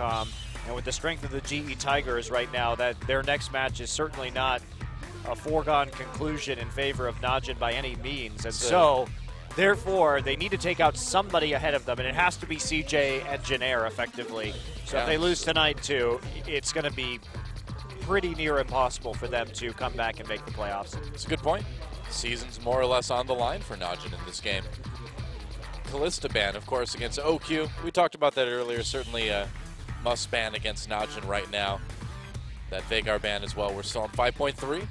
And with the strength of the GE Tigers right now, that their next match is certainly not a foregone conclusion in favor of Najin by any means. And so, therefore, they need to take out somebody ahead of them, and it has to be CJ and Jin Air effectively. So if they lose tonight too, it's going to be pretty near impossible for them to come back and make the playoffs. It's a good point. Season's more or less on the line for Najin in this game. Kalista ban, of course, against Ohq. We talked about that earlier. Certainly a must ban against Najin right now. That Vagar ban as well. We're still on 5.3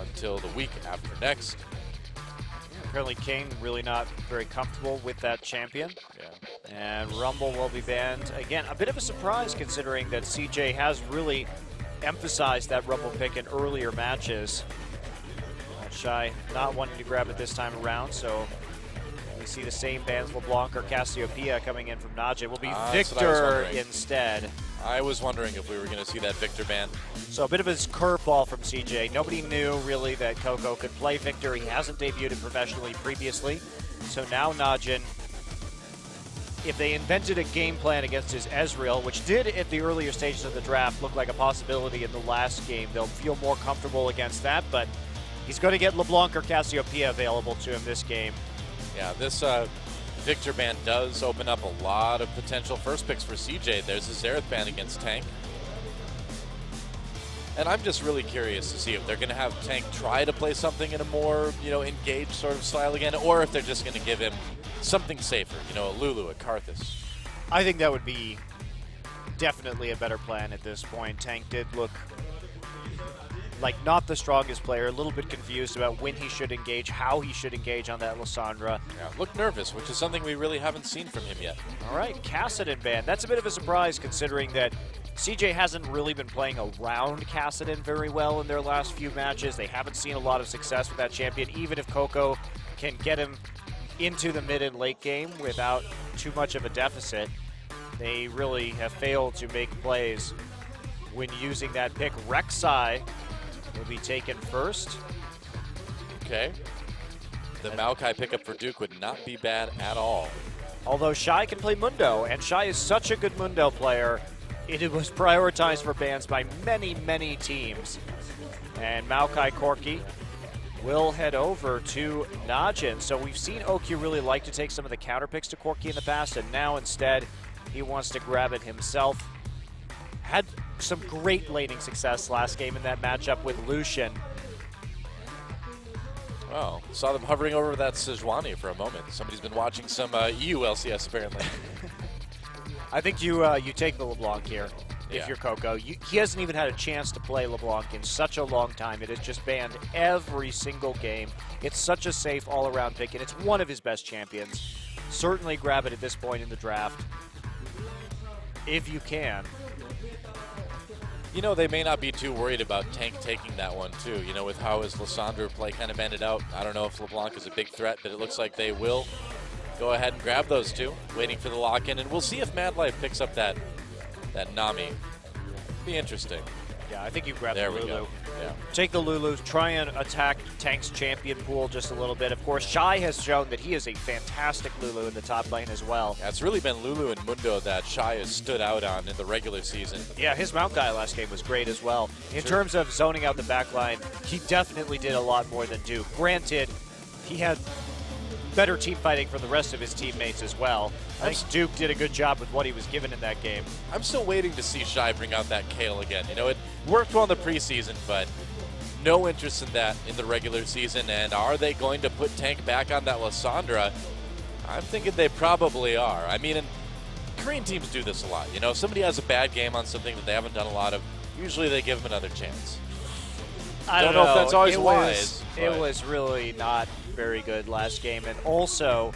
until the week after next. Apparently, King really not very comfortable with that champion. Yeah. And Rumble will be banned. Again, a bit of a surprise considering that CJ has really emphasized that Rumble pick in earlier matches. Shy not wanting to grab it this time around, so see the same bans LeBlanc or Cassiopeia coming in from Najin. Will be ah, that's what I Viktor instead. I was wondering if we were going to see that Viktor ban. So a bit of a curveball from CJ. Nobody knew really that Coco could play Viktor. He hasn't debuted professionally previously. So now Najin, if they invented a game plan against his Ezreal, which did at the earlier stages of the draft look like a possibility in the last game, they'll feel more comfortable against that. But he's going to get LeBlanc or Cassiopeia available to him this game. Yeah, this uh, Viktor ban does open up a lot of potential first picks for CJ. There's a Xerath ban against Tank. And I'm just really curious to see if they're going to have Tank try to play something in a more, you know, engaged sort of style again, or if they're just going to give him something safer, you know, a Lulu, a Karthus. I think that would be definitely a better plan at this point. Tank did look like not the strongest player, a little bit confused about when he should engage, how he should engage on that Lissandra. Yeah, look nervous, which is something we really haven't seen from him yet. All right, Kassadin ban. That's a bit of a surprise considering that CJ hasn't really been playing around Kassadin very well in their last few matches. They haven't seen a lot of success with that champion, even if Coco can get him into the mid and late game without too much of a deficit. They really have failed to make plays when using that pick. Rek'Sai will be taken first. Okay. The Maokai pickup for Duke would not be bad at all. Although Shy can play Mundo, and Shy is such a good Mundo player, it was prioritized for bans by many, many teams. And Maokai Corki will head over to Najin. So we've seen Ohq really like to take some of the counter picks to Corki in the past, and now instead he wants to grab it himself. Had some great laning success last game in that matchup with Lucian. Well, saw them hovering over that Sejuani for a moment. Somebody's been watching some uh, EU LCS apparently. I think you uh, you take the LeBlanc here if Yeah. you're Coco. You, he hasn't even had a chance to play LeBlanc in such a long time. It has just banned every single game. It's such a safe all-around pick, and it's one of his best champions. Certainly grab it at this point in the draft if you can. You know, they may not be too worried about Tank taking that one, too. You know, with how his Lissandra play kind of ended out. I don't know if LeBlanc is a big threat, but it looks like they will go ahead and grab those two, waiting for the lock-in. And we'll see if Mad Life picks up that that Nami. Be interesting. Yeah, I think you grab There the Lulu. Yeah. Take the Lulu, try and attack Tank's champion pool just a little bit. Of course, Shy has shown that he is a fantastic Lulu in the top lane as well. Yeah, It's really been Lulu and Mundo that Shy has stood out on in the regular season. Yeah, his Maokai last game was great as well. In Sure. terms of zoning out the back line, he definitely did a lot more than Duke. Granted, he had better team fighting from the rest of his teammates as well. I think Duke did a good job with what he was given in that game. I'm still waiting to see Shy bring out that Kayle again. You know, it worked well in the preseason, but no interest in that in the regular season. And are they going to put Tank back on that Lissandra? I'm thinking they probably are. I mean, and Korean teams do this a lot. You know, if somebody has a bad game on something that they haven't done a lot of, usually they give them another chance. I Don't don't, know if that's always it wise, Was, it was really not very good last game. And also,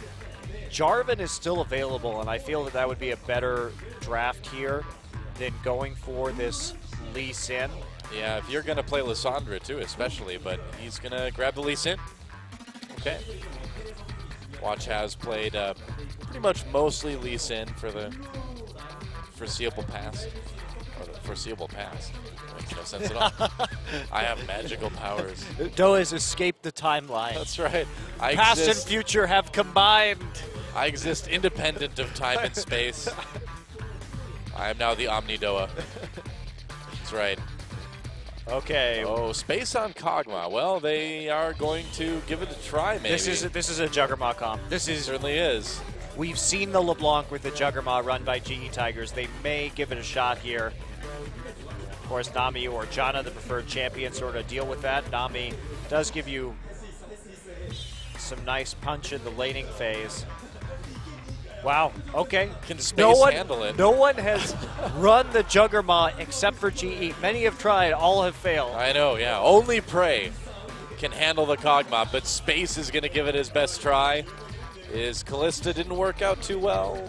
Jarvan is still available, and I feel that that would be a better draft here than going for this Lee Sin. Yeah, if you're going to play Lissandra too, especially, but he's going to grab the Lee Sin. Okay. Watch has played uh, pretty much mostly Lee Sin for the foreseeable past. Or foreseeable past. Makes no sense at all. I have magical powers. Doa has escaped the timeline. That's right. I Past and future have combined. I exist independent of time and space. I am now the Omni Doa. That's right. Okay. Oh, space on Kog'Maw. Well, they are going to give it a try, maybe. This is this is a Juggernaut comp. This It is certainly is. we've seen the LeBlanc with the Juggernaut run by GE Tigers. They may give it a shot here. Of course, Nami or Janna, the preferred champion, sort of deal with that. Nami does give you some nice punch in the laning phase. Wow. Okay. Can space no one, handle it? No one has run the Juggernaut except for GE. Many have tried. All have failed. I know, yeah. Only Pray can handle the Kog'Maw, but Space is going to give it his best try. Is Kalista didn't work out too well?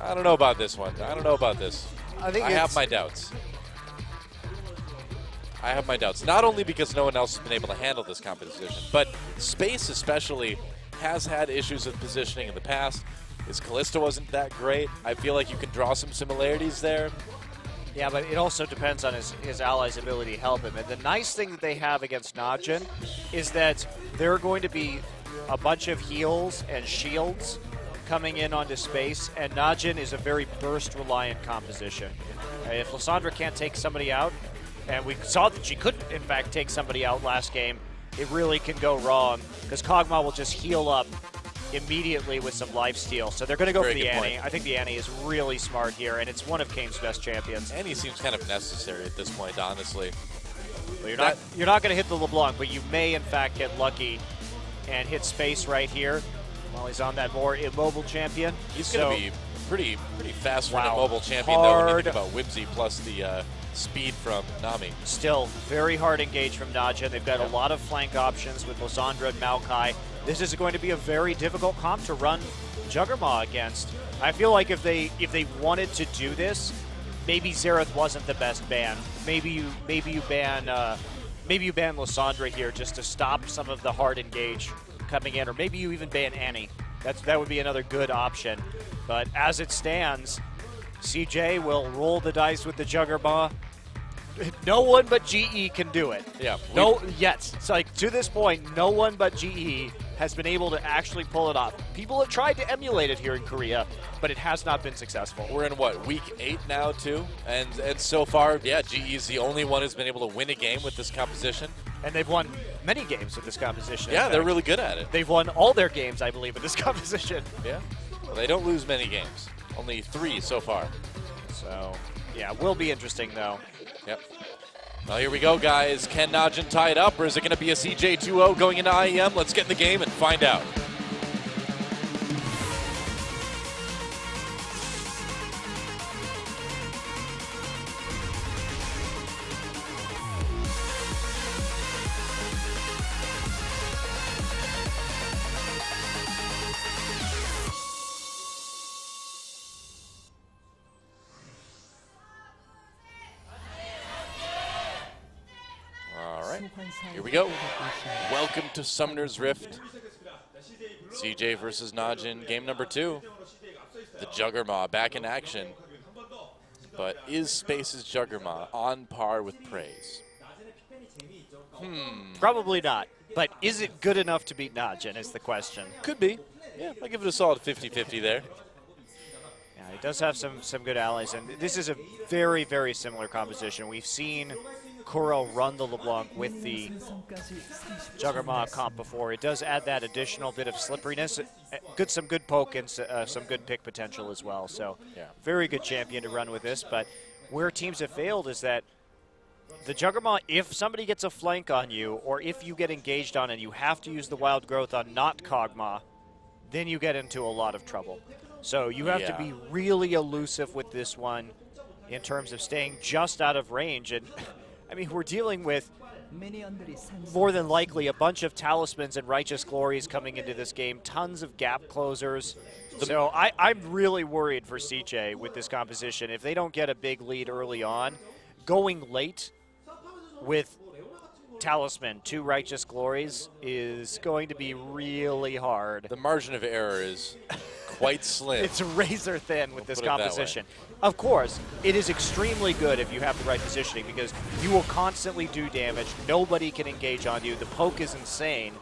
I don't know about this one. I don't know about this. I think I it's- have my doubts. I have my doubts. Not only because no one else has been able to handle this composition, but Space especially has had issues with positioning in the past. His Kalista wasn't that great. I feel like you can draw some similarities there. Yeah, but it also depends on his, his allies' ability to help him. And the nice thing that they have against Najin is that they're going to be a bunch of heals and shields coming in onto space, and Najin is a very burst-reliant composition. Uh, If Lissandra can't take somebody out, and we saw that she could, in fact, take somebody out last game, it really can go wrong because Kog'Maw will just heal up immediately with some life steal. So they're going to go Very for the Annie. point. I think the Annie is really smart here, and it's one of Cain's best champions. And he seems kind of necessary at this point, honestly. Well, you're That- not you're not going to hit the LeBlanc, but you may in fact get lucky and hit space right here while he's on that more immobile champion. He's So- going to be pretty pretty fast for Wow. a mobile champion, though, when you think about Whimsy plus the uh, speed from Nami. still very hard engage from Najin. They've got a lot of flank options with Lissandra and Maokai. This is going to be a very difficult comp to run Juggernaut against. I feel like if they if they wanted to do this, maybe Xerath wasn't the best ban. Maybe you maybe you ban uh, maybe you ban Lissandra here just to stop some of the hard engage coming in, or maybe you even ban Annie. That's that would be another good option. But as it stands, CJ will roll the dice with the Juggernaut. No one but GE can do it. Yeah, No, yet. It's like to this point, no one but GE has been able to actually pull it off. People have tried to emulate it here in Korea, but it has not been successful. We're in what week eight now too, and and so far, yeah, GE is the only one who's been able to win a game with this composition. And they've won many games with this composition. Yeah, they're really good at it. They've won all their games, I believe, with this composition. Yeah, well, they don't lose many games. Only three so far. So, yeah, will be interesting though. Yep. Well, here we go, guys. Can Najin tie it up, or is it going to be a CJ 2-0 going into IEM? Let's get in the game and find out. Here we go. Welcome to Summoner's Rift. CJ versus Najin, game number two. The Juggernaut back in action. But is Space's Juggernaut on par with Pray's? Hmm. Probably not. But is it good enough to beat Najin is the question. Could be. Yeah, I'll give it a solid 50-50 there. Yeah, he does have some some good allies, and this is a very very similar composition. We've seen Kuro run the LeBlanc with the Juggernaut comp before. It does add that additional bit of slipperiness, good some good poke and uh, some good pick potential as well. So Yeah. very good champion to run with this. But where teams have failed is that the Juggernaut, if somebody gets a flank on you, or if you get engaged on and you have to use the wild growth on not Kog'Maw, then you get into a lot of trouble. So you have to be really elusive with this one in terms of staying just out of range. And I mean, we're dealing with more than likely a bunch of talismans and righteous glories coming into this game, tons of gap closers. So I, I'm really worried for CJ with this composition. If they don't get a big lead early on, going late with talisman, two righteous glories, is going to be really hard. The margin of error is quite slim. It's razor thin with We'll this put it that way. composition. Of course, it is extremely good if you have the right positioning because you will constantly do damage. Nobody can engage on you. The poke is insane.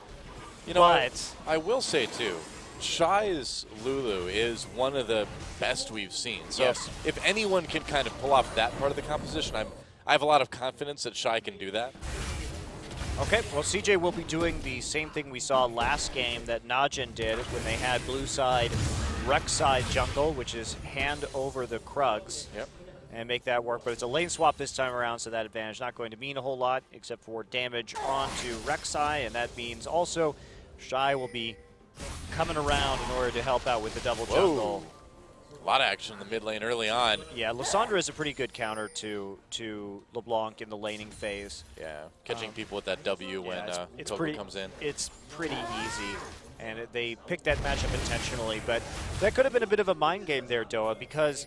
You know, I, But- I will say too, Shy's Lulu is one of the best we've seen. So Yes. if anyone can kind of pull off that part of the composition, I'm I have a lot of confidence that Shy can do that. Okay, well, CJ will be doing the same thing we saw last game that Najin did when they had blue side, Side jungle, which is hand over the Krugs. Yep. And make that work, but it's a lane swap this time around, so that advantage not going to mean a whole lot except for damage onto Rek'Sai, and that means also Shy will be coming around in order to help out with the double jungle. A lot of action in the mid lane early on. Yeah, Lissandra is a pretty good counter to to LeBlanc in the laning phase. Yeah, catching people with that W when Yeah, it's, uh, it's pretty, comes in. It's pretty easy, and they picked that matchup intentionally. But that could have been a bit of a mind game there, Doa, because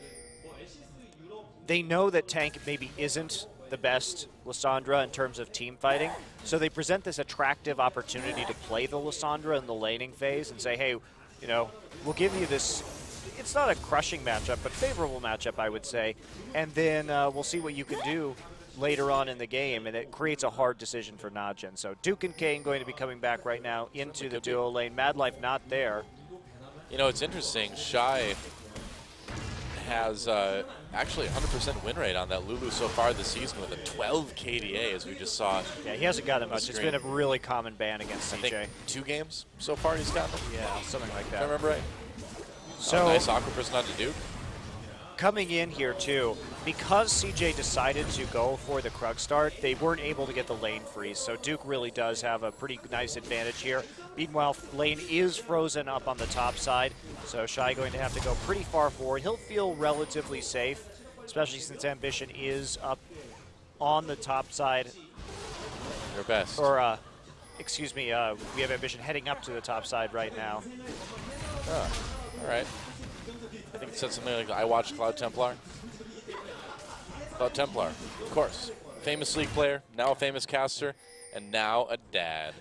they know that Tank maybe isn't the best Lissandra in terms of team fighting. So they present this attractive opportunity to play the Lissandra in the laning phase and say, hey, you know, we'll give you this. It's not a crushing matchup, but favorable matchup, I would say. And then uh, we'll see what you can do later on in the game, and it creates a hard decision for Najin. So Duke and Cain going to be coming back right now into the be. lane. Mad Life not there. You know, it's interesting. Shy has uh, actually 100% win rate on that Lulu so far this season with a 12 KDA, as we just saw. Yeah, he hasn't gotten much. It's been a really common ban against CJ. two games so far he's gotten them. Yeah, something like If I remember right. So oh, nice Aqua Prison on to Duke. Coming in here too, because CJ decided to go for the Krug start, they weren't able to get the lane freeze. So Duke really does have a pretty nice advantage here. Meanwhile, lane is frozen up on the top side, so Shy going to have to go pretty far forward. He'll feel relatively safe, especially since Ambition is up on the top side, Your best. or uh, excuse me, uh, we have Ambition heading up to the top side right now. Oh, all right. I think it said something like, I watched Cloud Templar. Cloud Templar, of course. Famous League player, now a famous caster, and now a dad.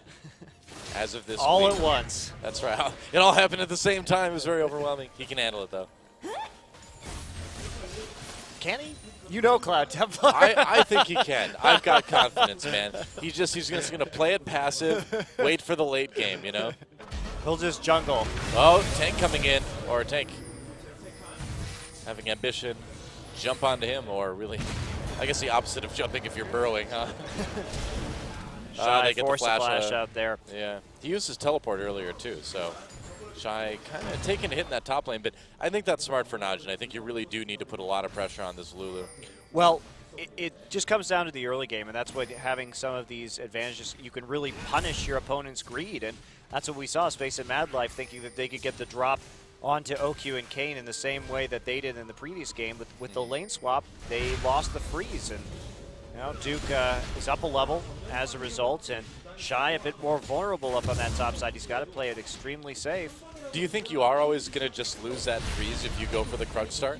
As of this All week. at once. That's right. It all happened at the same time. It was very overwhelming. He can handle it, though. Can he? You know Cloud Templar. I, I think he can. I've got confidence, man. He's just he's just going to play it passive, wait for the late game, you know? He'll just jungle. Oh, tank coming in, or tank having ambition, jump onto him, or really, I guess the opposite of jumping if you're burrowing, huh? Shy they get the flash, flash uh, out there. Yeah, he used his teleport earlier too, so Shy kind of taking a hit in that top lane, but I think that's smart for Najin. I think you really do need to put a lot of pressure on this Lulu. Well, it, it just comes down to the early game, and that's what having some of these advantages, you can really punish your opponent's greed. And that's what we saw Space and Mad Life thinking that they could get the drop onto Ohq and Cain in the same way that they did in the previous game. But with the lane swap, they lost the freeze. And you know, Duke uh, is up a level as a result, and Shy a bit more vulnerable up on that top side. He's got to play it extremely safe. Do you think you are always going to just lose that freeze if you go for the Krug start?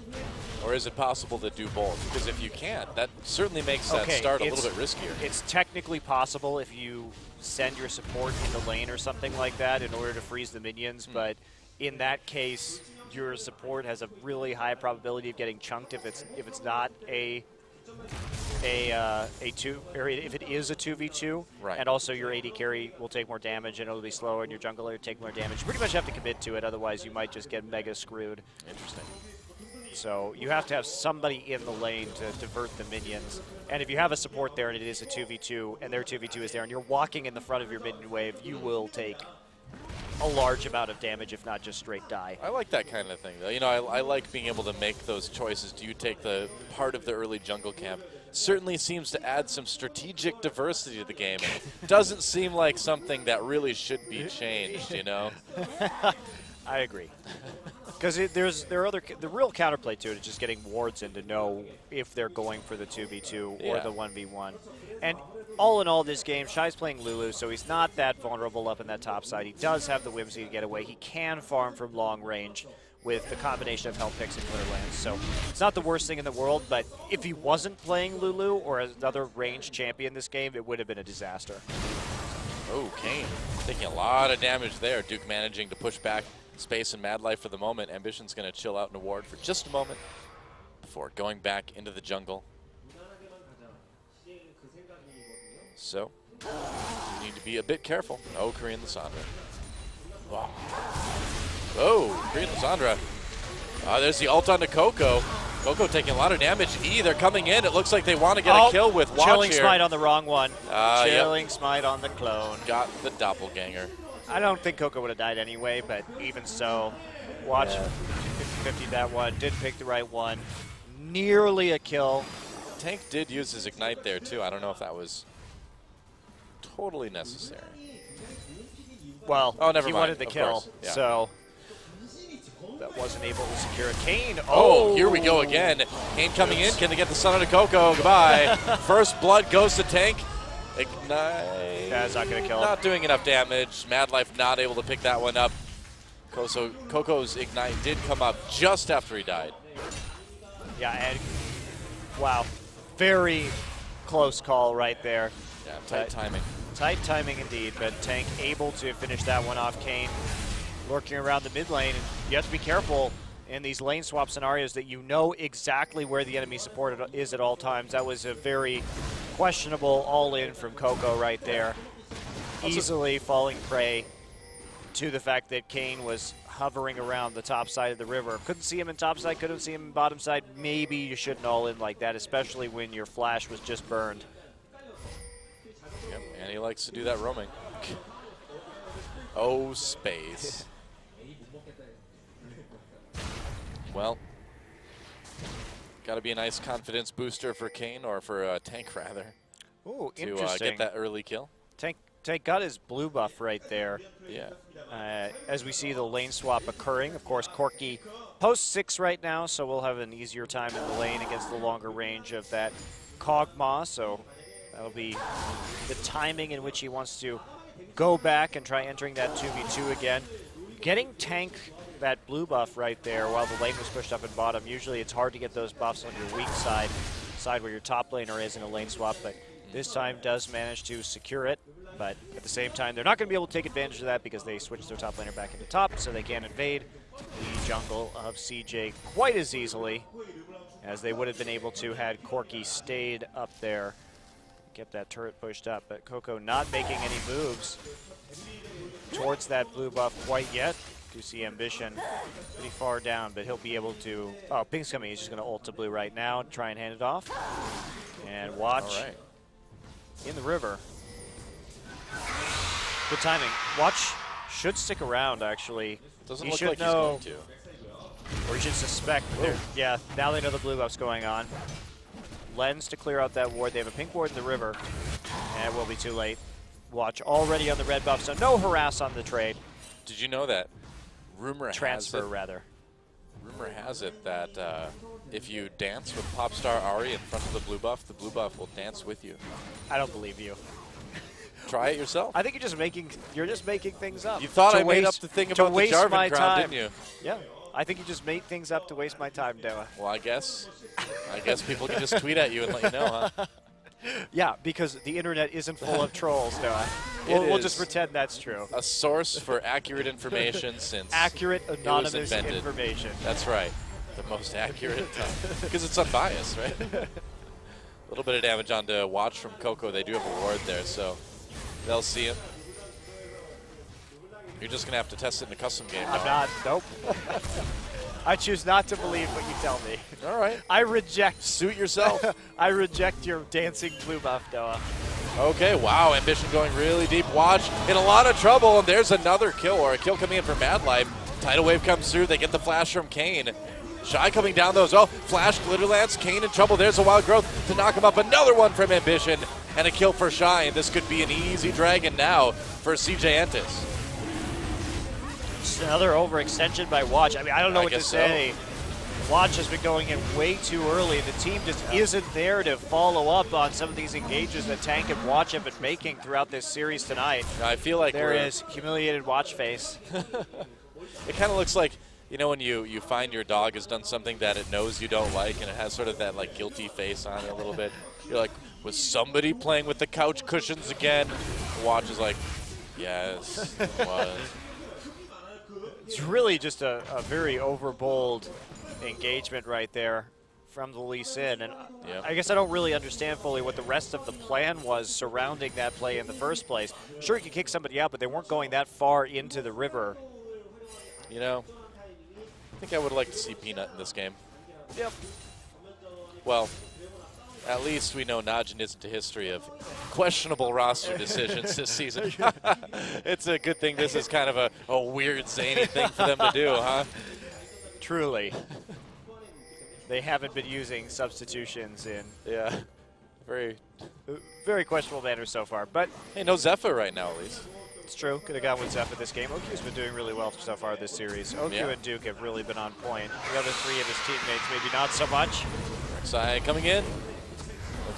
Or is it possible to do both? Because if you can't, that certainly makes that start a little bit riskier. It's technically possible if you send your support into lane or something like that in order to freeze the minions, Hmm. but in that case, your support has a really high probability of getting chunked if it's if it's not a a uh, a two or if it is a two v two, Right. and also your AD carry will take more damage and it'll be slower, and your jungler will take more damage. You pretty much have to commit to it, otherwise you might just get mega screwed. Interesting. So you have to have somebody in the lane to divert the minions. And if you have a support there and it is a 2v2 and their 2v2 is there and you're walking in the front of your minion wave, you will take a large amount of damage, if not just straight die. I like that kind of thing, though. You know, I, I like being able to make those choices. Do you take the part of the early jungle camp? Certainly seems to add some strategic diversity to the game. Doesn't seem like something that really should be changed, you know? I agree. Because there's there are other the real counterplay to it is just getting wards in to know if they're going for the 2v2 or Yeah. the 1v1. And all in all, this game, Shy's playing Lulu, so he's not that vulnerable up in that top side. He does have the whimsy to get away. He can farm from long range with the combination of health picks and clear lands. So it's not the worst thing in the world, but if he wasn't playing Lulu or another ranged champion this game, it would have been a disaster. Oh, Cain taking a lot of damage there. Duke managing to push back space and Mad Life for the moment. Ambition's going to chill out in a ward for just a moment before going back into the jungle. So, you need to be a bit careful. Oh, Korean Lissandra. Wow. Oh, Korean Lissandra. Uh, there's the ult onto Coco. Coco taking a lot of damage. E, they're coming in. It looks like they want to get oh, a kill with Watch Chilling here. Smite on the wrong one. Uh, yep. Chilling Smite on the clone. Got the doppelganger. I don't think Coco would have died anyway, but even so, Watch Yeah. 50 that one. Did pick the right one. Nearly a kill. Tank did use his ignite there too. I don't know if that was totally necessary. Well, Oh, never he mind, wanted the of kill, yeah. so that wasn't able to secure a Cain. Oh, oh, here we go again. Cain coming in. Can they get the sun on Coco? Goodbye. First blood goes to Tank. Ignite. That's not going to kill him. Not doing enough damage. Mad Life not able to pick that one up. Coco, Coco's Ignite did come up just after he died. Yeah, and wow, very close call right there. Yeah, tight Right. timing. Tight timing indeed, but Tank able to finish that one off. Cain lurking around the mid lane, and you have to be careful in these lane swap scenarios that you know exactly where the enemy support is at all times. That was a very questionable all in from Coco right there. Easily falling prey to the fact that Cain was hovering around the top side of the river. Couldn't see him in top side, couldn't see him in bottom side. Maybe you shouldn't all in like that, especially when your flash was just burned. And he likes to do that roaming. Oh, space. Well, got to be a nice confidence booster for Cain, or for uh, Tank rather, Ooh, to uh, get that early kill. Tank, Tank got his blue buff right there. Yeah. Uh, as we see the lane swap occurring, of course, Corki post six right now, so we'll have an easier time in the lane against the longer range of that Kog'Maw. So that'll be the timing in which he wants to go back and try entering that 2v2 again. Getting Tank that blue buff right there while the lane was pushed up and bottom. Usually it's hard to get those buffs on your weak side, side where your top laner is in a lane swap, but this time does manage to secure it. But at the same time, they're not going to be able to take advantage of that because they switched their top laner back into top, so they can't invade the jungle of CJ quite as easily as they would have been able to had Corki stayed up there, get that turret pushed up. But Coco not making any moves towards that blue buff quite yet. Do see Ambition pretty far down, but he'll be able to. Oh, Pink's coming. He's just going to ult to blue right now, try and hand it off. And watch right. in the river. Good timing. Watch should stick around, actually. Doesn't he look should like know, he's going to. or he should suspect. that Yeah, now they know the blue buff's going on. Lens to clear out that ward. They have a pink ward in the river, and it will be too late. Watch already on the red buff, so no harass on the trade. Did you know that? Rumor Transfer, has it. rather. Rumor has it that uh, if you dance with Popstar Ahri in front of the blue buff, the blue buff will dance with you. I don't believe you. Try it yourself. I think you're just making you're just making things up. You thought I made up the thing about the waste Jarvan crown, time. didn't you? Yeah, I think you just made things up to waste my time, Doa. Well, I guess. I guess people can just tweet at you and let you know, huh? Yeah, because the internet isn't full of trolls, Doa. We'll, we'll just pretend that's true. A source for accurate information since Accurate, was anonymous invented. information. That's right. The most accurate. Because it's unbiased, right? A little bit of damage onto Watch from Coco. They do have a ward there, so they'll see him. You're just going to have to test it in a custom game. I'm not. Nope. I choose not to believe what you tell me. All right. I reject. Suit yourself. I reject your dancing blue buff, Doa. Okay, wow, Ambition going really deep. Watch in a lot of trouble, and there's another kill, or a kill coming in for Mad Life. Tidal Wave comes through, they get the flash from Cain. Shy coming down though as well. Flash, Glitterlance, Cain in trouble. There's a Wild Growth to knock him up. Another one from Ambition, and a kill for Shy, and this could be an easy dragon now for CJ Entus. Just another overextension by Watch. I mean, I don't know I what to guess so. say. Watch has been going in way too early. The team just isn't there to follow up on some of these engages that Tank and Watch have been making throughout this series tonight. I feel like there is humiliated Watch face. It kind of looks like you know when you you find your dog has done something that it knows you don't like, and it has sort of that like guilty face on it a little bit. You're like, was somebody playing with the couch cushions again? Watch is like, yes, it was. It's really just a, a very overbold engagement right there from the Lee Sin. And Yep. I guess I don't really understand fully what the rest of the plan was surrounding that play in the first place. Sure, you could kick somebody out, but they weren't going that far into the river You know, I think I would like to see Peanut in this game. Yep. Well, at least we know Najin isn't a history of questionable roster decisions this season. it's a good thing this is kind of a, a weird, zany thing for them to do, huh? Truly. they haven't been using substitutions in Yeah. Very. very questionable manner so far. But Hey, no Zephyr right now, at least. it's true. Could have gone with Zephyr this game. Ohq's been doing really well so far this series. Ohq Yeah. and Duke have really been on point. The other three of his teammates, maybe not so much. Rek'Sai coming in.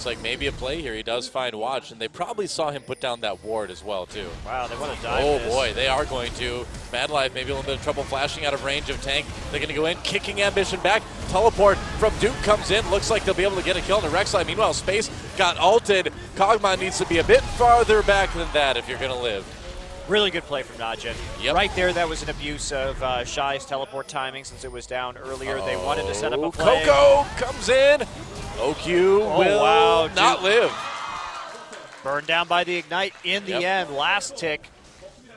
Looks like maybe a play here. He does find Watch, and they probably saw him put down that ward as well, too. Wow, they want to dive Oh this. boy, they are going to. Mad Life maybe a little bit of trouble flashing out of range of Tank. They're going to go in, kicking Ambition back. Teleport from Duke comes in. Looks like they'll be able to get a kill on the Rek'Sai. Meanwhile, Space got ulted. Kog'Maw needs to be a bit farther back than that if you're going to live. Really good play from Najin. Yep. Right there, that was an abuse of uh, Shy's teleport timing since it was down earlier. They wanted to set up a Oh, play. Coco comes in. Ohq Oh, will wow, not live. Burned down by the Ignite in the Yep. end. Last tick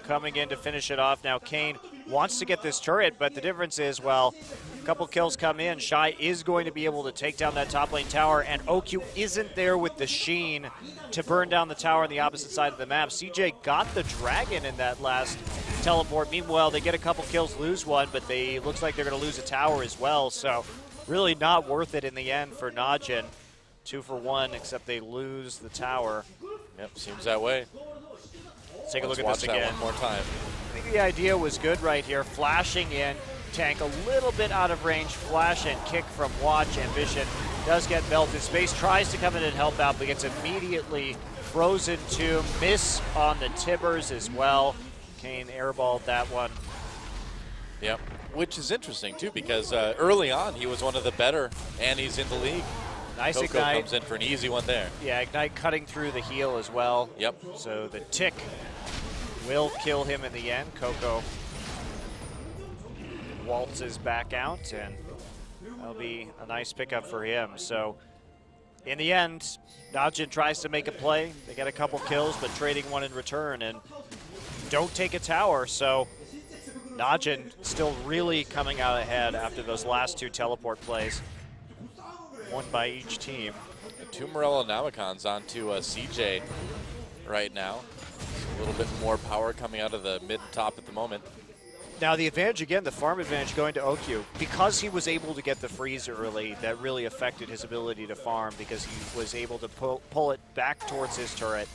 coming in to finish it off. Now Cain wants to get this turret, but the difference is, well, a couple kills come in. Shy is going to be able to take down that top lane tower, and Ohq isn't there with the Sheen to burn down the tower on the opposite side of the map. CJ got the dragon in that last teleport. Meanwhile, they get a couple kills, lose one, but they looks like they're going to lose a tower as well. So really not worth it in the end for Najin. Two for one, except they lose the tower. Yep, seems that way. Let's take a Let's look at this again. one more time. I think the idea was good right here. Flashing in, tank a little bit out of range, flash and kick from Watch. Ambition does get melted. Space tries to come in and help out, but gets immediately frozen to miss on the Tibbers as well. Cain airballed that one. Yep. Which is interesting too, because uh, early on he was one of the better Annies in the league. Nice Coco ignite. comes in for an easy one there. Yeah, ignite cutting through the heal as well. Yep. So the tick will kill him in the end. Coco waltzes back out, and that'll be a nice pickup for him. So in the end, Najin tries to make a play. They get a couple kills, but trading one in return, and don't take a tower. So Najin still really coming out ahead after those last two teleport plays. One by each team. Two Morellonomicons onto uh, CJ right now. A little bit more power coming out of the mid and top at the moment. Now the advantage again, the farm advantage going to Ohq because he was able to get the freeze early. That really affected his ability to farm because he was able to pull, pull it back towards his turret,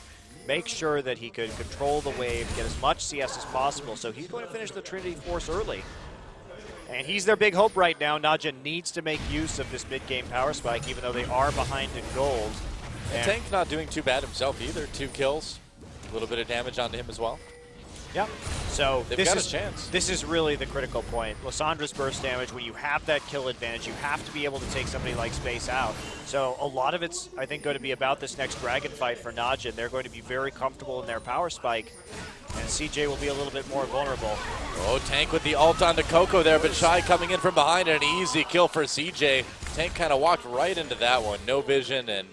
make sure that he could control the wave, get as much CS as possible. So he's going to finish the Trinity Force early. And he's their big hope right now. Najin needs to make use of this mid-game power spike, even though they are behind in gold. And- Tank not doing too bad himself either. Two kills, a little bit of damage onto him as well. Yep. So They've this is chance. This is really the critical point. Lissandra's burst damage. When you have that kill advantage, you have to be able to take somebody like Space out. So a lot of it's, I think, going to be about this next dragon fight for Najin. They're going to be very comfortable in their power spike, and CJ will be a little bit more vulnerable. Oh, Tank with the ult onto Coco there, but Shy coming in from behind and an easy kill for CJ. Tank kind of walked right into that one. No vision and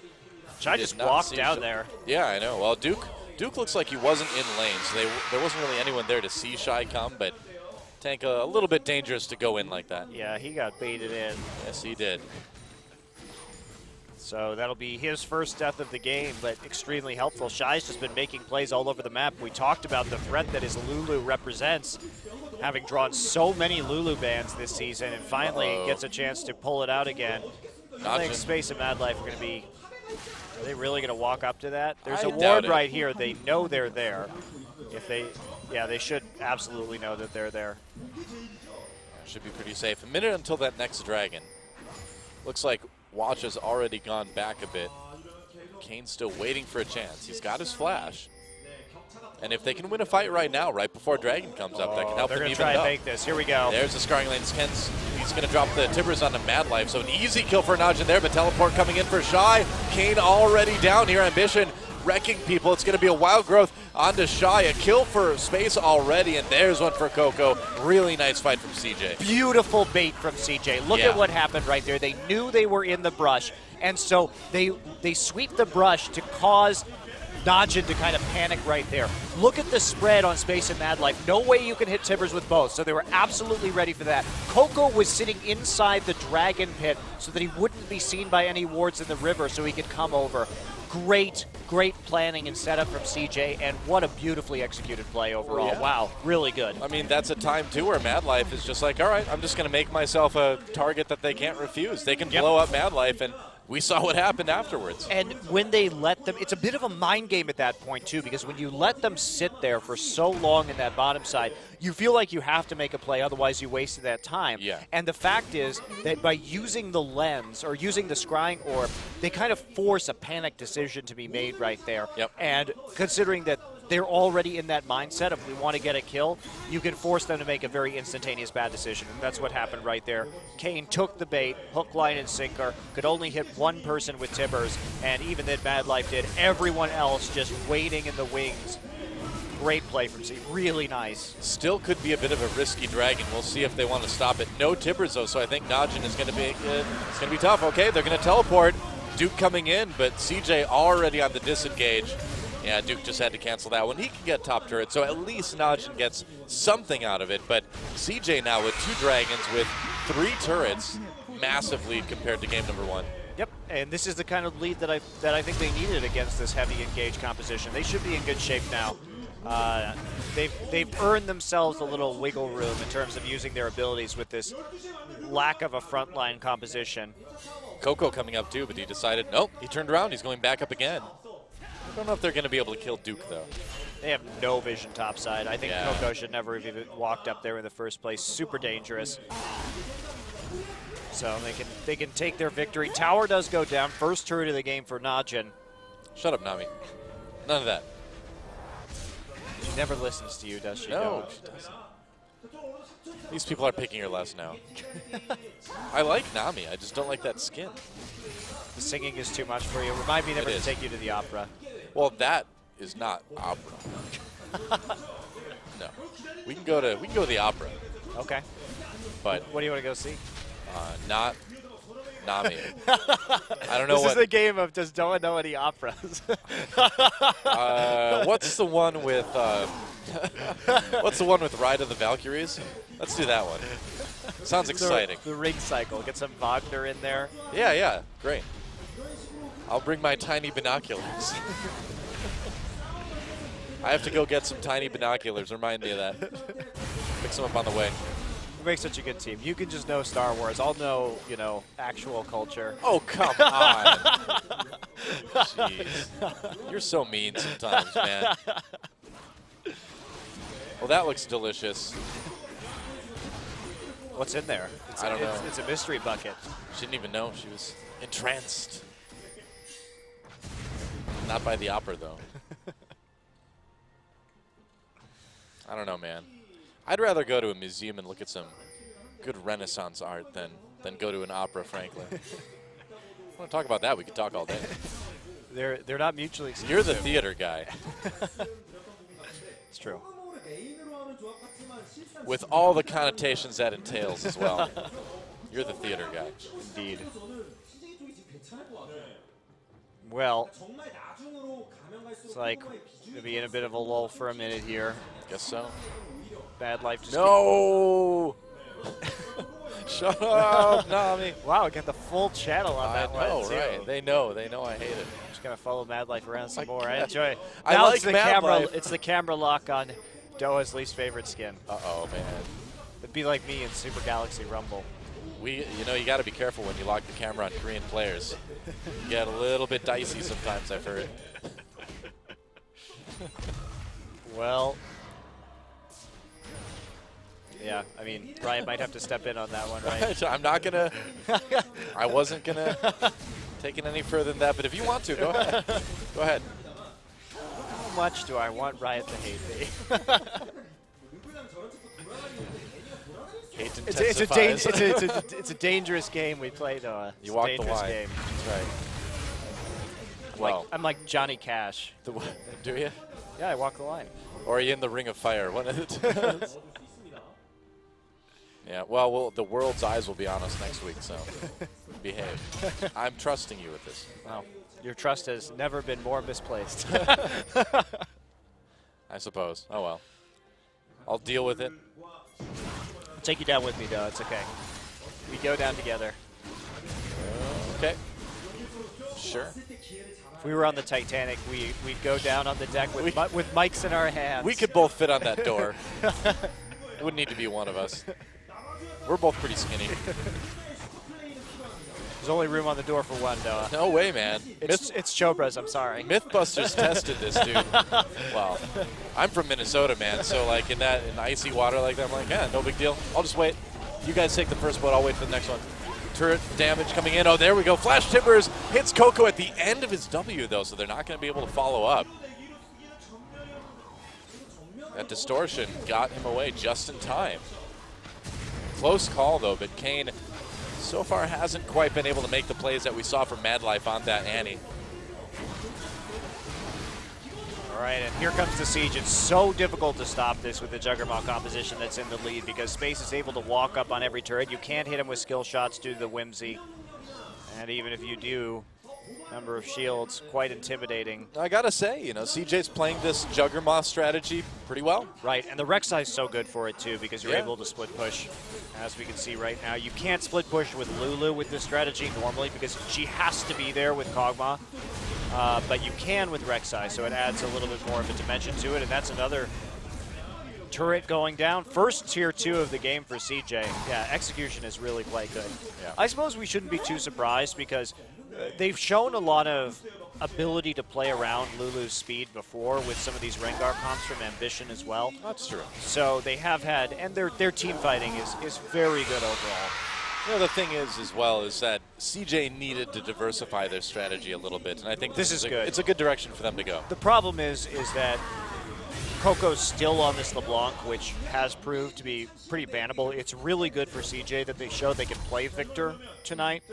did just walked down there. Yeah, I know. Well, Duke Duke looks like he wasn't in lane, so they, there wasn't really anyone there to see Shy come, but Tank uh, a little bit dangerous to go in like that. Yeah, he got baited in. Yes, he did. So that'll be his first death of the game, but extremely helpful. Shy's just been making plays all over the map. We talked about the threat that his Lulu represents, having drawn so many Lulu bans this season, and finally Uh-oh. gets a chance to pull it out again. I think Space and Mad Life are going to be. Are they really going to walk up to that? There's I a ward it. right here. They know they're there. If they, yeah, they should absolutely know that they're there. Should be pretty safe. A minute until that next dragon. Looks like Watch has already gone back a bit. Cain's still waiting for a chance. He's got his flash. And if they can win a fight right now, right before Dragon comes up, that can oh, help them even up. They're going to even try it and up. make this. Here we go. There's the scarring lane. Ken's, he's going to drop the Tibbers onto Mad Life. So an easy kill for Najin there, but teleport coming in for Shy. Cain already down here. Ambition wrecking people. It's going to be a wild growth onto Shy. A kill for Space already, and there's one for Coco. Really nice fight from CJ. beautiful bait from CJ. Look Yeah. at what happened right there. They knew they were in the brush, and so they they sweep the brush to cause Najin to kind of panic right there. Look at the spread on Space and Mad Life. No way you can hit Tibbers with both, so they were absolutely ready for that. Coco was sitting inside the Dragon Pit so that he wouldn't be seen by any wards in the river so he could come over. Great, great planning and setup from CJ, and what a beautifully executed play overall. Yeah. Wow, really good. I mean, that's a time too where Mad Life is just like, all right, I'm just going to make myself a target that they can't refuse. They can Yep. blow up Mad Life, and we saw what happened afterwards. And when they let them, it's a bit of a mind game at that point, too, because when you let them sit there for so long in that bottom side, you feel like you have to make a play, otherwise, you wasted that time. Yeah. And the fact is that by using the lens or using the scrying orb, they kind of force a panic decision to be made right there. Yep. And considering that they're already in that mindset of we want to get a kill, you can force them to make a very instantaneous bad decision. And that's what happened right there. Cain took the bait, hook, line, and sinker, could only hit one person with Tibbers, and even then Mad Life did. Everyone else just waiting in the wings. Great play from C. Really nice. Still could be a bit of a risky dragon. We'll see if they want to stop it. No Tibbers though, so I think Najin is going to be uh, it's going to be tough. Okay, they're going to teleport. Duke coming in, but CJ already on the disengage. Yeah, Duke just had to cancel that one. He can get top turret, so at least Najin gets something out of it. But CJ now with two dragons with three turrets, massive lead compared to game number one. Yep, and this is the kind of lead that I that I think they needed against this heavy engage composition. They should be in good shape now. Uh, they've they've earned themselves a little wiggle room in terms of using their abilities with this lack of a frontline composition. Coco coming up too, but he decided nope. He turned around. He's going back up again. I don't know if they're going to be able to kill Duke though. They have no vision topside. I think Yeah. Coco should never have even walked up there in the first place. Super dangerous. So they can they can take their victory. Tower does go down. First turret of the game for Najin. Shut up, Nami. None of that. She never listens to you, does she? No, she doesn't. These people are picking her less now. I like Nami. I just don't like that skin. The singing is too much for you. Remind me never to take you to the opera. Well, that is not opera. no, we can go to we can go to the opera, Okay. but What do you want to go see? uh, not Nami. I don't know this what. is the game of does Noah know any operas? uh, what's the one with? Uh, what's the one with Ride of the Valkyries? Let's do that one. Sounds exciting. The, the ring cycle. Get some Wagner in there. Yeah, yeah, great. I'll bring my tiny binoculars. I have to go get some tiny binoculars. Remind me of that. Fix them up on the way. You make such a good team. You can just know Star Wars. I'll know, you know, actual culture. Oh, come on. Jeez. You're so mean sometimes, man. Well, that looks delicious. What's in there? It's I a, don't it's, know. It's a mystery bucket. She didn't even know. She was entranced. Not by the opera, though. I don't know, man. I'd rather go to a museum and look at some good Renaissance art than, than go to an opera, frankly. I want to talk about that? We could talk all day. They're they're not mutually exclusive. You're the theater guy. It's true. with all the connotations that entails as well. You're the theater guy. Indeed. Well, it's like gonna be in a bit of a lull for a minute here. Guess so. Bad life. Just No! Shut up, Nami. wow, get the full channel on I that know, one too. right? They know. They know I hate it. Just gonna follow Mad Life around some I more. I enjoy. it. I Now like it's the Mad camera. Life. It's the camera lock on Doa's least favorite skin. Uh-oh, man. It'd be like me in Super Galaxy Rumble. We, you know, you got to be careful when you lock the camera on Korean players. You get a little bit dicey sometimes. I've heard. Well, yeah. I mean, Ryan might have to step in on that one, right? I'm not gonna. I wasn't gonna take it any further than that. But if you want to, go ahead. Go ahead. How much do I want Riot to hate me? It's a, it's, a it's, a, it's, a, it's a dangerous game we play, Noah. It's You walk the line. game. That's right. I'm like, Well, I'm like Johnny Cash. the, do you? Yeah, I walk the line. Or are you in the Ring of Fire? One of the two. yeah. Well, well, the world's eyes will be on us next week, so behave. I'm trusting you with this. Well, your trust has never been more misplaced. I suppose. Oh well. I'll deal with it. I'll take you down with me, though. It's okay. We go down together. Okay. Sure. If we were on the Titanic, we, we'd go down on the deck with, We- mi- with mics in our hands. We could both fit on that door. it wouldn't need to be one of us. We're both pretty skinny. There's only room on the door for one, though. No way, man. It's, Myth, it's Chobras, I'm sorry. Mythbusters tested this dude. Well, I'm from Minnesota, man. So like in that in icy water like that, I'm like, yeah, no big deal. I'll just wait. You guys take the first boat. I'll wait for the next one. Turret damage coming in. Oh, there we go. Flash Tibbers hits Coco at the end of his W though, so they're not going to be able to follow up. That distortion got him away just in time. Close call though, but Cain so far hasn't quite been able to make the plays that we saw from Mad Life on that Annie. All right, and here comes the siege. It's so difficult to stop this with the Juggernaut composition that's in the lead because Space is able to walk up on every turret. You can't hit him with skill shots due to the whimsy. And even if you do, number of shields, quite intimidating. I gotta say, you know, CJ's playing this Juggernaut strategy pretty well. Right, and the Rek'Sai is so good for it too because you're Yeah. able to split push. As we can see right now, you can't split push with Lulu with this strategy normally because she has to be there with Kog'Maw. Uh, but you can with Rek'Sai, so it adds a little bit more of a dimension to it, and that's another turret going down. First tier two of the game for CJ. Yeah, execution is really quite good. Yeah. I suppose we shouldn't be too surprised because uh, they've shown a lot of ability to play around Lulu's speed before with some of these Rengar comps from Ambition as well. That's true. So they have had, and their their team fighting is is very good overall. You know, the thing is, as well, is that CJ needed to diversify their strategy a little bit, and I think This is a, good. It's a good direction for them to go. The problem is is that Coco's still on this LeBlanc, which has proved to be pretty bannable. It's really good for CJ that they showed they can play Viktor tonight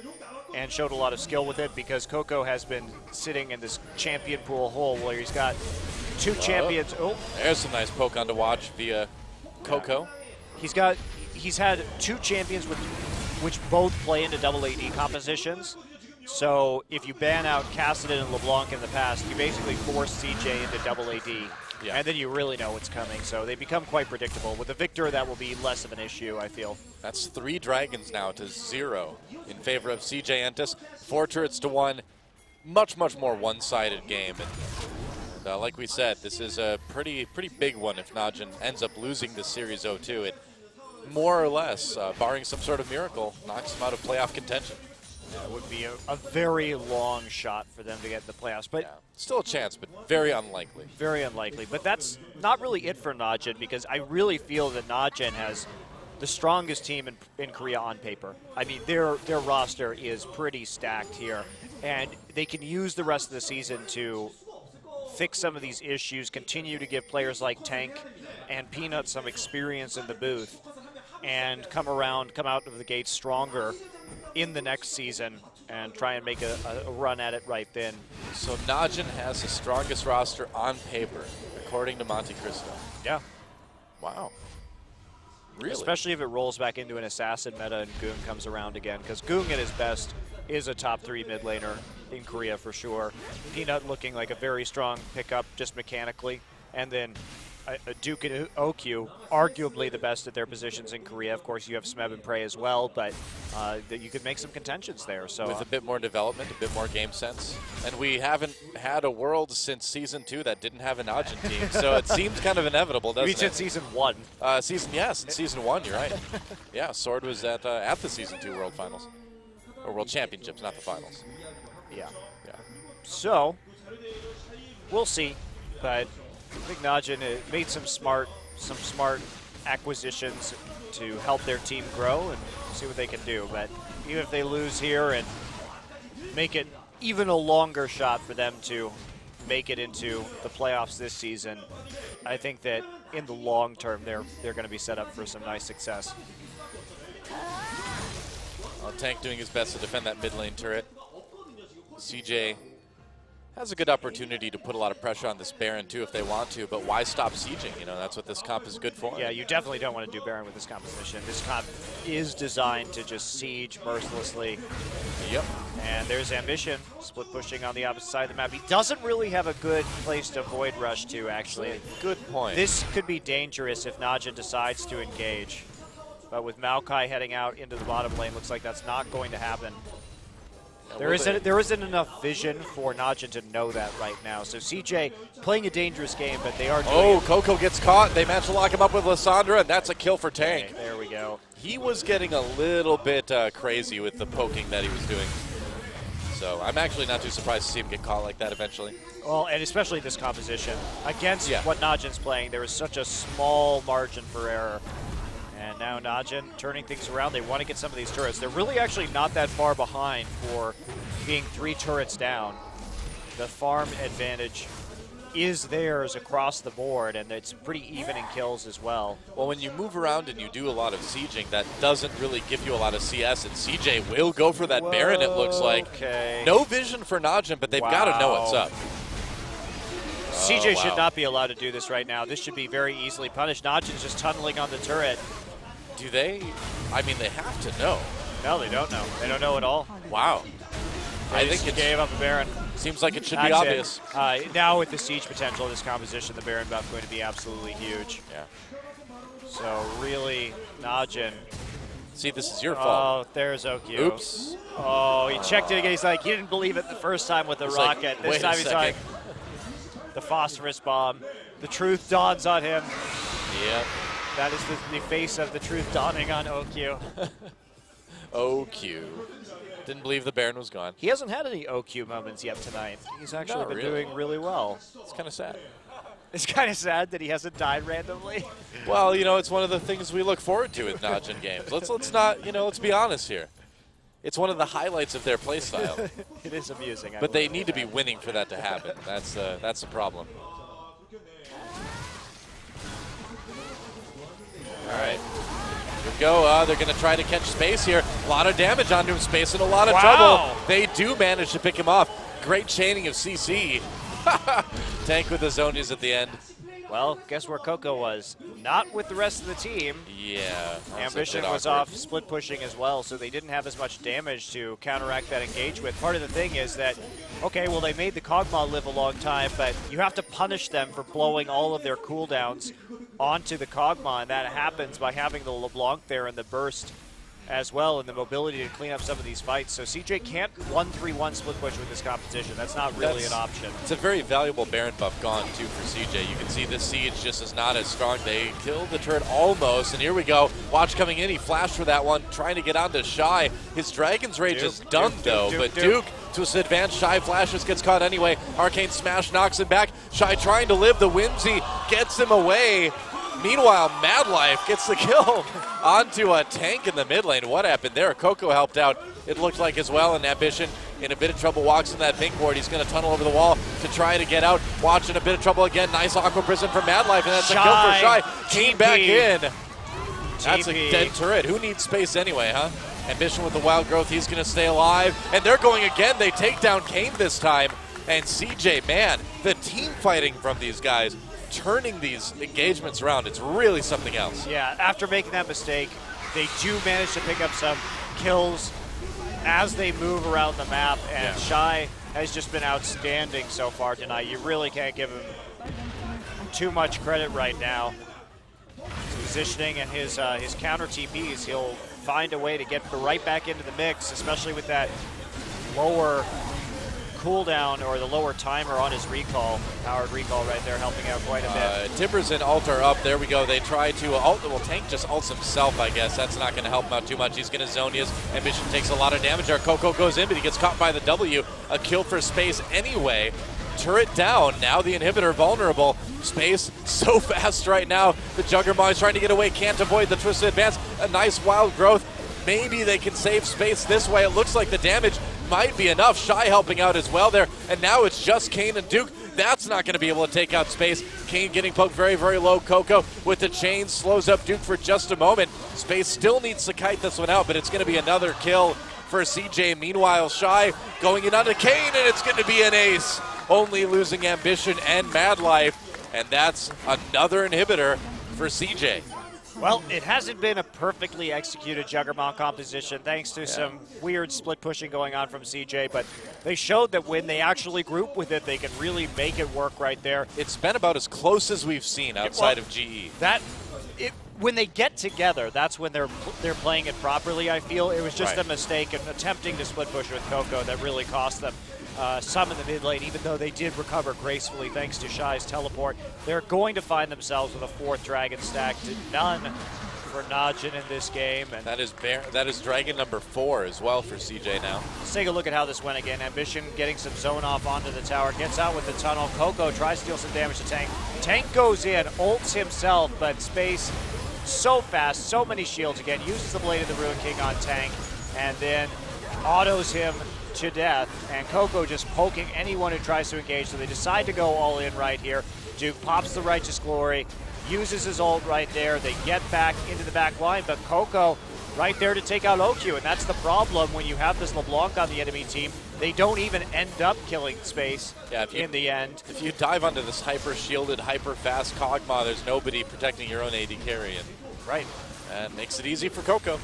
and showed a lot of skill with it because Coco has been sitting in this champion pool hole where he's got two oh. champions. Oh, There's some nice poke on to watch via Coco. He's got he's had two champions with which both play into double AD compositions. So if you ban out Kassadin and LeBlanc in the past, you basically force CJ into double AD. Yeah. And then you really know what's coming. So they become quite predictable. With a Viktor, that will be less of an issue, I feel. That's three dragons now to zero in favor of CJ Entus. Four turrets to one. Much, much more one-sided game. And, uh, like we said, this is a pretty, pretty big one if Najin ends up losing this Series 0-2. It more or less, uh, barring some sort of miracle, knocks him out of playoff contention. It would be a, a very long shot for them to get in the playoffs. But Yeah. Still a chance, but very unlikely. Very unlikely. But that's not really it for Najin because I really feel that Najin has the strongest team in, in Korea on paper. I mean, their their roster is pretty stacked here, and they can use the rest of the season to fix some of these issues, continue to give players like Tank and Peanut some experience in the booth, and come around, come out of the gate stronger in the next season and try and make a, a run at it right then. So Najin has the strongest roster on paper, according to MonteCristo. Yeah. Wow. Really? Especially if it rolls back into an assassin meta and Goong comes around again. Because Goong at his best is a top three mid laner in Korea for sure. Peanut looking like a very strong pickup just mechanically. And then Duke and Ohq, arguably the best at their positions in Korea. Of course, you have Smeb and Pray as well, but uh, you could make some contentions there. So with a bit more development, a bit more game sense. And we haven't had a world since season two that didn't have a Najin team, so it seems kind of inevitable, doesn't since it? season one. Uh, season, yeah, since season one, you're right. Yeah, Sword was at uh, at the season two World Finals, or World Championships, not the finals. Yeah. Yeah. So, we'll see. But I think Najin made some smart, some smart acquisitions to help their team grow and see what they can do. But even if they lose here and make it even a longer shot for them to make it into the playoffs this season, I think that in the long term they're they're going to be set up for some nice success. Uh, Tank doing his best to defend that mid lane turret. CJ has a good opportunity to put a lot of pressure on this Baron too if they want to, but why stop sieging? You know, that's what this comp is good for. Yeah, you definitely don't want to do Baron with this composition. This comp is designed to just siege mercilessly. Yep. And there's Ambition, split pushing on the opposite side of the map. He doesn't really have a good place to Void Rush to, actually. Good point. This could be dangerous if Najin decides to engage. But with Maokai heading out into the bottom lane, looks like that's not going to happen. There isn't, there isn't enough vision for Najin to know that right now. So CJ playing a dangerous game, but they are doing Oh, it. Coco gets caught. They manage to lock him up with Lissandra, and that's a kill for Tank. Okay, there we go. He was getting a little bit uh, crazy with the poking that he was doing. So I'm actually not too surprised to see him get caught like that eventually. Well, and especially this composition. Against Yeah. what Najin's playing, there is such a small margin for error. And now Najin turning things around. They want to get some of these turrets. They're really actually not that far behind for being three turrets down. The farm advantage is theirs across the board, and it's pretty even in kills as well. Well, when you move around and you do a lot of sieging, that doesn't really give you a lot of CS, and CJ will go for that Baron, it looks like. Okay. No vision for Najin, but they've got to know what's up. CJ Oh, should not be allowed to do this right now. This should be very easily punished. Najin's just tunneling on the turret. Do they? I mean, they have to know. No, they don't know. They don't know at all. Wow. I think it gave up a Baron. seems like it should be That's it. obvious. Uh, now with the siege potential of this composition, the Baron buff going to be absolutely huge. Yeah. So really, Najin. See, this is your fault. Oh, there's Ohq. Oops. Oh, he checked it again. He's like, he didn't believe it the first time with the like, rocket. wait this time he's second. like, the phosphorus bomb. The truth dawns on him. Yep. That is the, the face of the truth dawning on Ohq. Ohq. Didn't believe the Baron was gone. He hasn't had any Ohq moments yet tonight. He's actually Not been really. doing really well. It's kind of sad. It's kind of sad that he hasn't died randomly. Well, you know, it's one of the things we look forward to in Najin games. Let's let's not, you know, let's be honest here. It's one of the highlights of their playstyle. it is amusing. I but they need to be winning for that to happen. That's uh, that's the problem. All right. Here we go. Uh, they're going to try to catch space here. A lot of damage onto him. Space in a lot of Wow. trouble. They do manage to pick him off. Great chaining of CC. Tank with the zonies at the end. Well, guess where Coco was? Not with the rest of the team. Yeah. Ambition was off split pushing as well, so they didn't have as much damage to counteract that engage with. Part of the thing is that, okay, well, they made the Kog'Maw live a long time, but you have to punish them for blowing all of their cooldowns onto the Kog'Maw, and that happens by having the LeBlanc there and the burst as well, and the mobility to clean up some of these fights. So CJ can't 1-3-1 split push with this competition. That's not really That's- an option. It's a very valuable Baron buff gone too for CJ. You can see this siege just is not as strong. They killed the turret almost, and here we go. Watch coming in. He flashed for that one, trying to get onto Shy. His Dragon's Rage Duke, is done Duke, though, Duke, but Duke, to his advance. Shy flashes, gets caught anyway. Arcane Smash knocks him back. Shy trying to live. The Whimsy gets him away. Meanwhile, Mad Life gets the kill onto a tank in the mid lane. What happened there? Coco helped out, it looked like as well, and Ambition in a bit of trouble walks in that pink ward. He's going to tunnel over the wall to try to get out. Watch in a bit of trouble again. Nice Aqua Prison for Mad Life, and that's a kill for Shy. Shy. Came back in. That's a dead turret. Who needs space anyway, huh? Ambition with the wild growth. He's going to stay alive. And they're going again. They take down Cain this time. And CJ, man, the team fighting from these guys, turning these engagements around, it's really something else. Yeah, after making that mistake, they do manage to pick up some kills as they move around the map, and Yeah. Shy has just been outstanding so far tonight. You really can't give him too much credit right now. His positioning and his uh, his counter TPs, he'll find a way to get right back into the mix, especially with that lower cooldown or the lower timer on his recall, powered recall right there, helping out quite a bit. Uh, Tibbers and Alt are up. There we go. They try to alt. Well, Tank just ults himself, I guess. That's not going to help him out too much. He's going to zone his. Ambition takes a lot of damage. Our Coco goes in, but he gets caught by the W. A kill for space anyway. Turret down. Now the inhibitor vulnerable. Space so fast right now. The Juggernaut is trying to get away. Can't avoid the twisted advance. A nice wild growth. Maybe they can save space this way. It looks like the damage might be enough. Shy helping out as well there. And now it's just Cain and Duke. That's not going to be able to take out space. Cain getting poked very, very low. Coco with the chain slows up Duke for just a moment. Space still needs to kite this one out, but it's going to be another kill for CJ. Meanwhile, Shy going in onto Cain, and it's going to be an ace. Only losing Ambition and Mad Life, and that's another inhibitor for CJ. Well, it hasn't been a perfectly executed Juggernaut composition thanks to yeah. some weird split pushing going on from CJ, but they showed that when they actually group with it, they can really make it work right there. It's been about as close as we've seen outside well, of GE. That it, when they get together, that's when they're they're playing it properly. I feel it was just right. a mistake in attempting to split push with Coco that really cost them uh, some in the mid lane, even though they did recover gracefully thanks to Shy's teleport. They're going to find themselves with a fourth dragon stack to none for Najin in this game. And that is Bear, that is dragon number four as well for CJ now. Let's take a look at how this went again. Ambition getting some zone off onto the tower, gets out with the tunnel. Coco tries to deal some damage to Tank. Tank goes in, ults himself, but Space so fast, so many shields again, uses the Blade of the Ruined King on Tank, and then autos him to death. And Coco just poking anyone who tries to engage, so they decide to go all in right here. Duke pops the Righteous Glory, uses his ult right there. They get back into the back line, but Coco right there to take out Ohq, and that's the problem when you have this LeBlanc on the enemy team. They don't even end up killing space yeah, you, in the end. If you dive onto this hyper shielded, hyper fast Kog'Maw, there's nobody protecting your own AD carry. And, right. And makes it easy for Coco.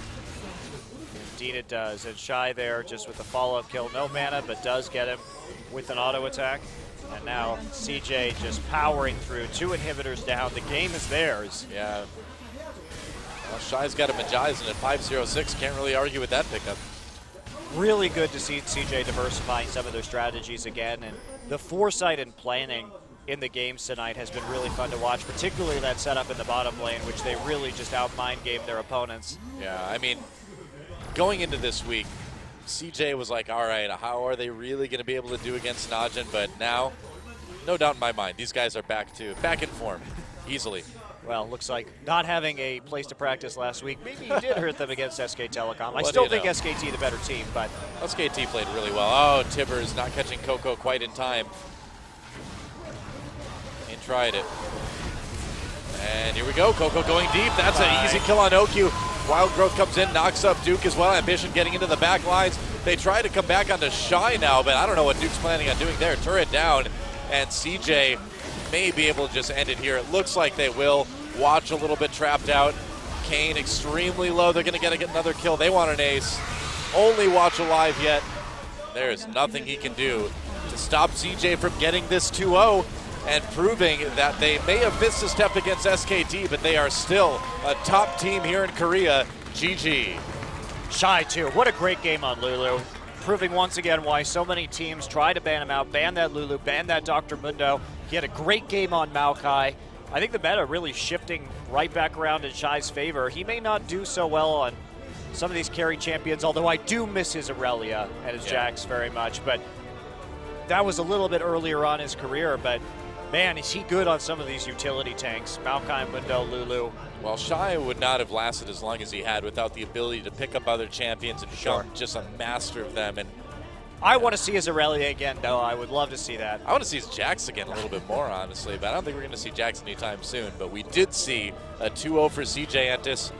It does. And Shy there just with the follow-up kill. No mana, but does get him with an auto attack. And now CJ just powering through. Two inhibitors down. The game is theirs. Yeah. Well, Shy's got a Majizin at 506. Can't really argue with that pickup really good to see CJ diversifying some of their strategies again. And the foresight and planning in the games tonight has been really fun to watch, particularly that setup in the bottom lane, which they really just out mind game their opponents. Yeah, I mean, going into this week, CJ was like, all right, how are they really going to be able to do against Najin? But now, no doubt in my mind, these guys are back to back in form easily. Well, looks like not having a place to practice last week maybe did hurt them against SK Telecom. I still think know? SKT the better team, but SKT played really well. Oh, Tibbers not catching Coco quite in time. And tried it. And here we go, Coco going deep. That's an easy kill on Ohq. Wild Growth comes in, knocks up Duke as well. Ambition getting into the back lines. They try to come back onto Shy now, but I don't know what Duke's planning on doing there. Turret down, and CJ may be able to just end it here. It looks like they will. Watch a little bit trapped out. Cain extremely low. They're going to get another kill. They want an ace. Only Watch alive yet. There is nothing he can do to stop CJ from getting this 2-0 and proving that they may have missed a step against SKT, but they are still a top team here in Korea. GG. Shy, too. What a great game on Lulu. Proving once again why so many teams try to ban him out, ban that Lulu, ban that Dr. Mundo. He had a great game on Maokai. I think the meta really shifting right back around in Shy's favor. He may not do so well on some of these carry champions, although I do miss his Irelia and his yeah. Jax very much. But that was a little bit earlier on his career, but man, is he good on some of these utility tanks. Maokai, Mundo, Lulu. Well, Shy would not have lasted as long as he had without the ability to pick up other champions and become sure. just a master of them. And I want to see his Irelia again, though. I would love to see that. I want to see his Jax again a little bit more, honestly, but I don't think we're going to see Jax anytime soon. But we did see a 2-0 for CJ Entus.